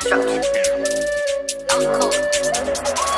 Structure. Long cold.